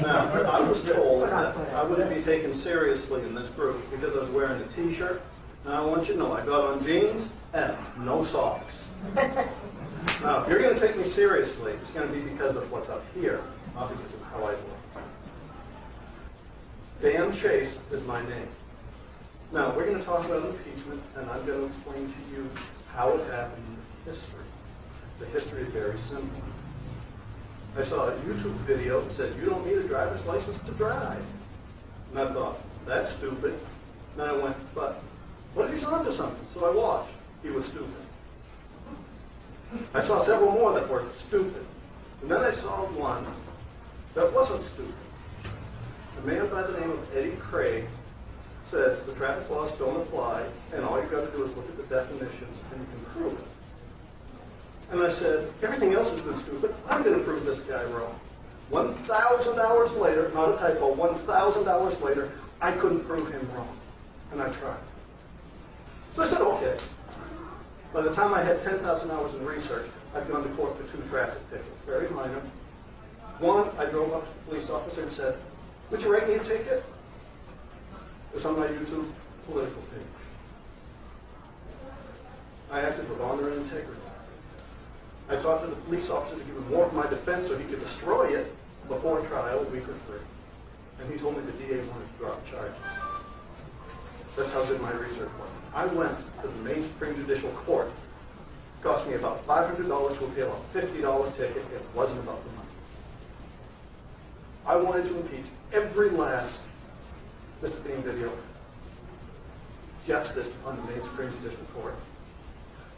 Now, I was told that I wouldn't be taken seriously in this group because I was wearing a T-shirt. And I want you to know, I got on jeans and no socks. Now, if you're going to take me seriously, it's going to be because of what's up here, not because of how I look. Dan Chase is my name. Now, we're going to talk about impeachment, and I'm going to explain to you how it happened in history. The history is very simple. I saw a YouTube video that said, you don't need a driver's license to drive. And I thought, that's stupid. And then I went, but what if he's onto something? So I watched. He was stupid. I saw several more that were stupid. And then I saw one that wasn't stupid. A man by the name of Eddie Craig said the traffic laws don't apply, and all you've got to do is look at the definitions and you can prove it. And I said, everything else has been stupid. I'm going to prove this guy wrong. 1,000 hours later, not a typo, 1,000 hours later, I couldn't prove him wrong. And I tried. So I said, okay. By the time I had 10,000 hours in research, I'd gone to court for two traffic tickets, very minor. One, I drove up to the police officer and said, would you write me a ticket? It's on my YouTube political page. I acted with honor and integrity. I talked to the police officer to give him more of my defense so he could destroy it before trial, a week or three. And he told me the DA wanted to drop charges. That's how good my research was. I went to the Maine Supreme Judicial Court. It cost me about $500 to appeal a $50 ticket. It wasn't about the money. I wanted to impeach every last Mr. Bean video justice on the Maine Supreme Judicial Court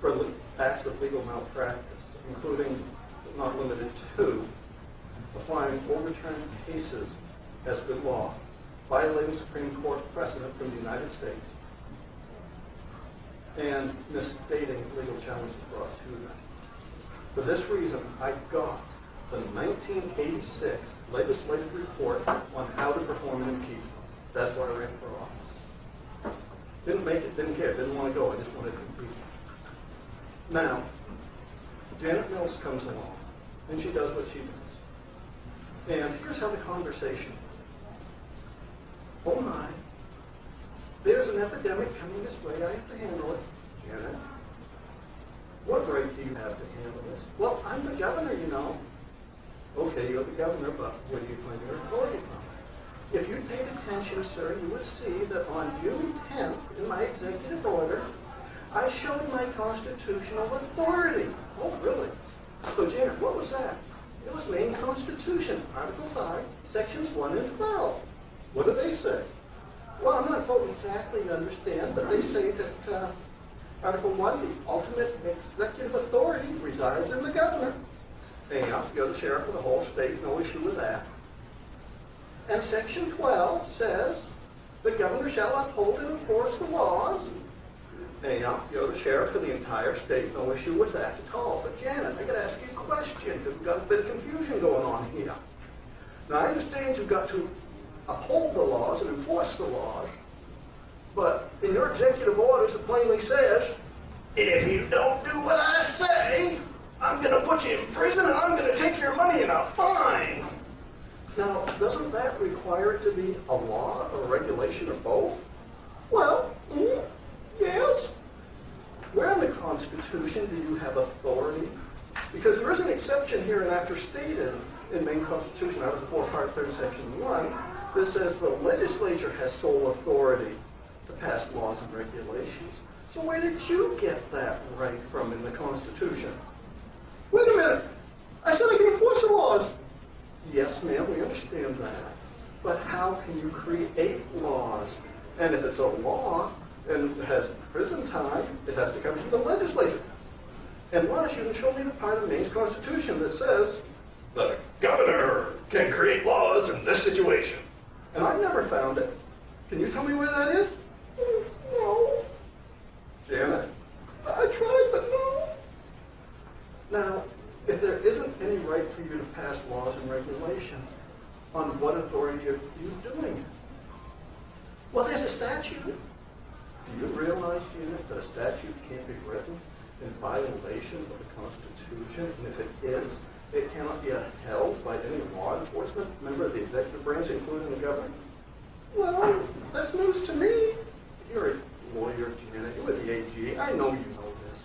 for le- acts of legal malpractice, including, but not limited to, applying overturned cases as good law, violating Supreme Court precedent from the United States, and misstating legal challenges brought to them. For this reason, I got the 1986 legislative report on how to perform an impeachment. That's why I ran for office. Didn't make it, didn't care, didn't want to go, I just wanted to impeach. Now, Janet Mills comes along, and she does what she does. And here's how the conversation. Oh my, there's an epidemic coming this way, I have to handle it. Janet, what right do you have to handle this? Well, I'm the governor, you know. Okay, you're the governor, but where do you claim your authority from? If you'd paid attention, sir, you would see that on June 10th, in my executive order, I showed my constitutional authority. Oh, really? So, Janet, what was that? It was Maine Constitution, Article 5, Sections 1 and 12. What do they say? Well, I'm not told exactly to understand, but they say that uh, Article 1, the ultimate executive authority resides in the governor. Anyhow, you're the sheriff of the whole state, no issue with that. And Section 12 says, the governor shall uphold and enforce the laws. Anyhow, you're the sheriff of the entire state, no issue with that at all. But Janet, I gotta ask you a question, because we've got a bit of confusion going on here. Now, I understand you've got to uphold the laws and enforce the laws, but in your executive orders, it plainly says, if you don't do what I say, I'm gonna put you in prison and I'm gonna take your money in a fine. Now, doesn't that require it to be a law or a regulation or both? Well, mm, yes. Where in the Constitution do you have authority? Because there is an exception here and after stated in Maine Constitution, Article 4, Part 3, Section 1, that says the legislature has sole authority to pass laws and regulations. So where did you get that right from in the Constitution? Wait a minute. I said I can enforce the laws. Yes, ma'am, we understand that. But how can you create laws? And if it's a law and has prison time, it has to come from the legislature. And you can show me the part of Maine's constitution that says the governor can create laws in this situation. And I've never found it. Can you tell me where that is? Mm, No. Janet, I tried, but no. Now, if there isn't any right for you to pass laws and regulations, on what authority are you doing it? Well, there's a statute. Do you realize, Janet, that a statute can't be written in violation of the Constitution? And if it is, it cannot be upheld by any law enforcement member of the executive branch, including the governor. Well, that's news to me. You're a lawyer, Janet. You're with the AG. I know you know this.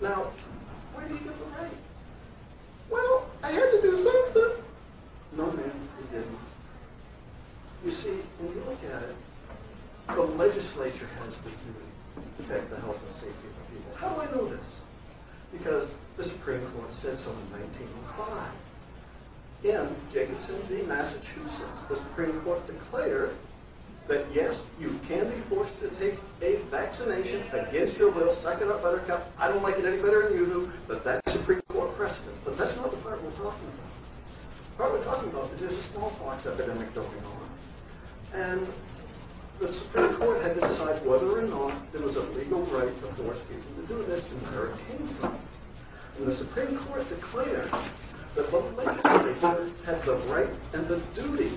Now, where do you get the right? Well, I had to do something. No, ma'am, you didn't. You see, when you look at it, the has the duty to protect the health and safety of the people. How do I know this? Because the Supreme Court said so in 1905. In Jacobson v. Massachusetts, the Supreme Court declared that yes, you can be forced to take a vaccination against your will. Suck it up, buttercup. I don't like it any better than you do, but that's Supreme Court precedent. But that's not the part we're talking about. The part we're talking about is there's a smallpox epidemic going on. And the Supreme Court had to decide whether or not there was a legal right to force people to do this and where it came from. And the Supreme Court declared that the legislature had the right and the duty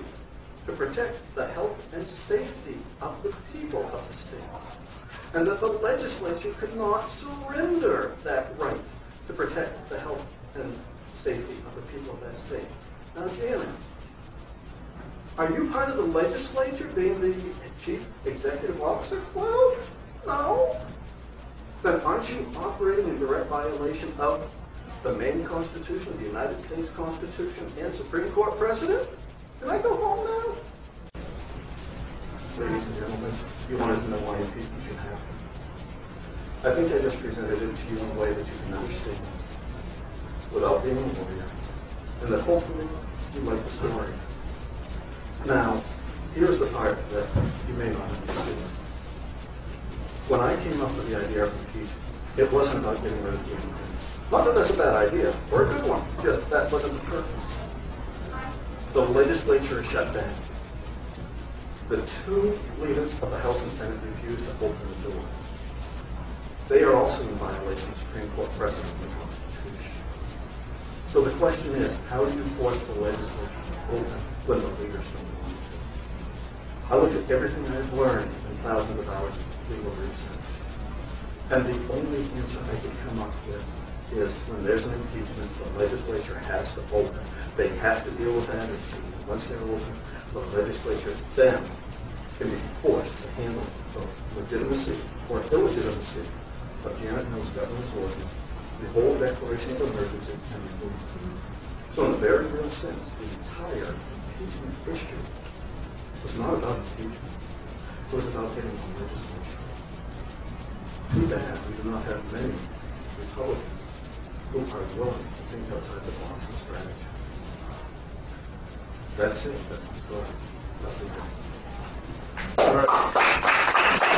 to protect the health and safety of the people of the state. And that the legislature could not surrender that right to protect the health and safety of the people of that state. Now, Janet, are you part of the legislature being the chief executive officer? Well, no. Then aren't you operating in direct violation of the Maine Constitution, the United States Constitution, and Supreme Court precedent? Can I go home now? Ladies and gentlemen, you wanted to know why impeachment should happen. I think I just presented it to you in a way that you can understand without being a lawyer, and that hopefully you like the story. Now, here's the part that you may not understand. When I came up with the idea of impeachment, it wasn't about getting rid of the impeachment. Not that that's a bad idea, or a good one, just that wasn't the purpose. The legislature is shut down. The two leaders of the House and Senate refused to open the door. They are also in violation of Supreme Court precedent in the Constitution. So the question is, how do you force the legislature to open when the leaders don't want to? I look at everything I've learned in thousands of hours of legal research. And the only answer I could come up with is when there's an impeachment, the legislature has to open. They have to deal with that issue. Once they're open, the legislature then can be forced to handle the legitimacy or illegitimacy of Janet Mills' governor's orders, the whole declaration of emergency, and the movement. So in a very real sense, the entire impeachment issue was not about impeachment. It was about getting the legislature. Too bad we do not have many Republicans who are willing to think outside the box and strategy. That's it. That's the story. Nothing else. All right.